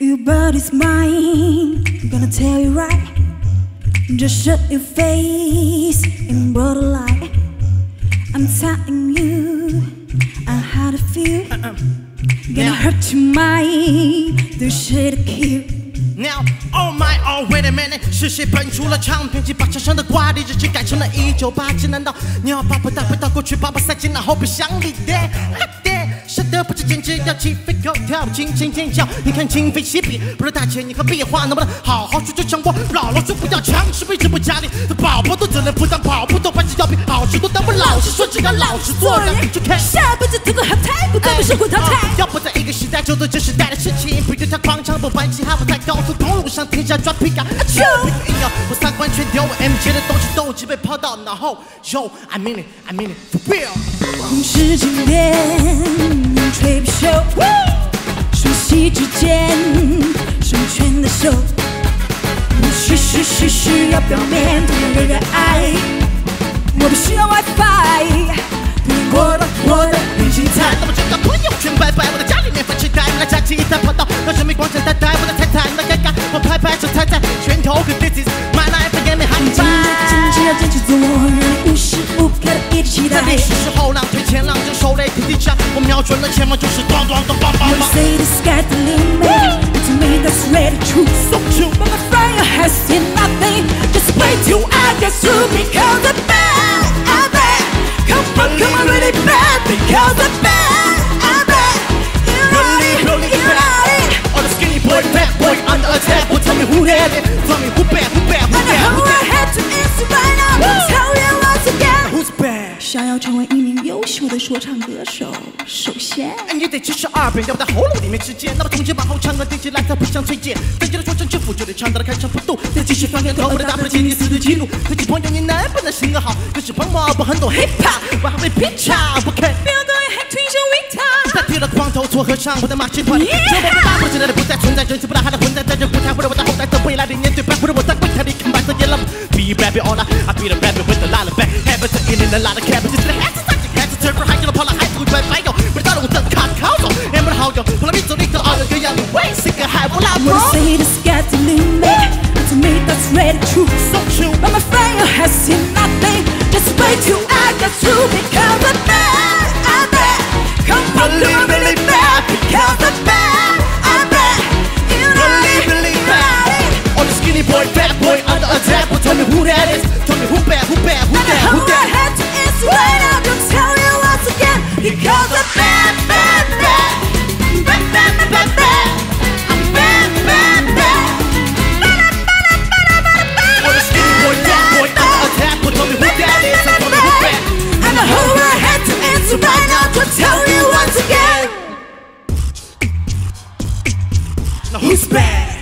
Your body's mine. I'm gonna tell you right. Just shut your face in broad light. I'm telling you, I how to feel. Gonna hurt your mind. This shit kill. Now, oh my, oh wait a minute，是谁搬出了唱片机，把墙上的挂历日期改成了一九八七？难道你要把不大回到过去，把我塞进然后不想理的？ 好的，舍得不知坚持要起飞狗跳，轻声尖叫，你看今非昔比，不如大钱你何必话，能不能好好说就像我姥姥说不要强势，为什么家里的宝宝都只能不当，跑步都还是要比好吃多，但我老实说，只要老实做人，你就看下辈子这个好太不该被生活淘汰。比如他广场不换气，还不在高速公路上停下抓皮杆，啊就硬要我三观全丢我，MJ 的东西都已经被抛到脑后，Yo，I mean it，I mean it for real。同是经典，吹不休，瞬息之间，成全的手，嘘嘘嘘嘘要表面，同样热爱，我不需要 WiFi，我的我的很精彩，头，可 this is my life，给你喊今天今天要坚持做人，无时无刻的一直期待。在历史是后浪推前浪，这手雷踢地下，我瞄准了前方就是咚咚咚梆梆梆。 Say the sky's the limit. To me, that's ready to so true. But my friend, you have seen nothing. Just wait till I get through because 想要成为一名优秀的说唱歌手，首先哎，你得七十二变，要不在喉咙里面直接。那么中间把后唱和顶起来，才不像崔健。再接着说唱之父，就得唱到了开肠破肚。再继续翻跟头，我的大不了吉尼斯的记录。自己朋友，你能不能性格好？可是朋友不很懂 hip hop，我还会劈叉，不看。不要对还了光头做和尚，我的马戏团里，只有我们大部现在的不再存在，人气不大，还能混在在这舞台，或者我在后台的未来的年对白，或者我在柜台里看白色夜郎。Be rapping all night, I be the a lot a lot of cabins. 就是还是在还是 turn 还有了跑了还是会拜拜哟，不知道了我的卡靠手，M 的好友，跑了米走你的二 boy, under attack. Well, tell me who that is. Tell me who bad, who bad, who And bad, who bad. had to answer right now. Don't tell you once again bad, bad, bad. Bad, bad, bad, bad, bad. I'm bad, bad, bad. All the skinny boy, fat boy under attack. Well, tell me who that is. And tell me who bad. And I hope I had to answer right now to tell you once again Now who's bad?